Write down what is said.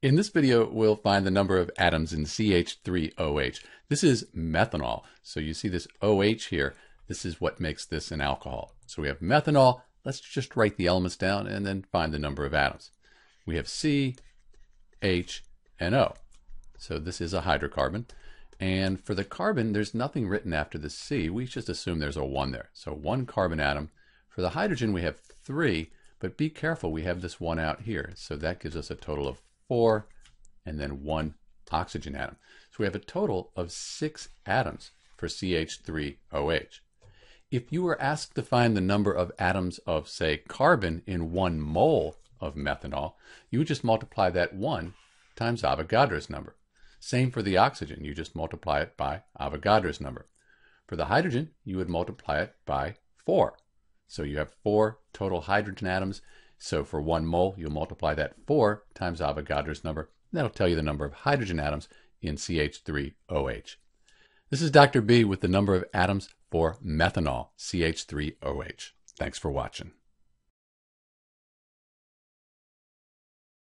In this video, we'll find the number of atoms in CH3OH. This is methanol. So you see this OH here. This is what makes this an alcohol. So we have methanol. Let's just write the elements down and then find the number of atoms. We have C, H, and O. So this is a hydrocarbon. And for the carbon, there's nothing written after the C. We just assume there's a 1 there. So one carbon atom. For the hydrogen, we have 3. But be careful, we have this 1 out here. So that gives us a total of four, and then one oxygen atom. So we have a total of six atoms for CH3OH. If you were asked to find the number of atoms of, say, carbon in one mole of methanol, you would just multiply that 1 times Avogadro's number. Same for the oxygen, you just multiply it by Avogadro's number. For the hydrogen, you would multiply it by 4. So you have 4 total hydrogen atoms so for one mole, you'll multiply that 4 times Avogadro's number. That'll tell you the number of hydrogen atoms in CH3OH. This is Dr. B with the number of atoms for methanol, CH3OH. Thanks for watching.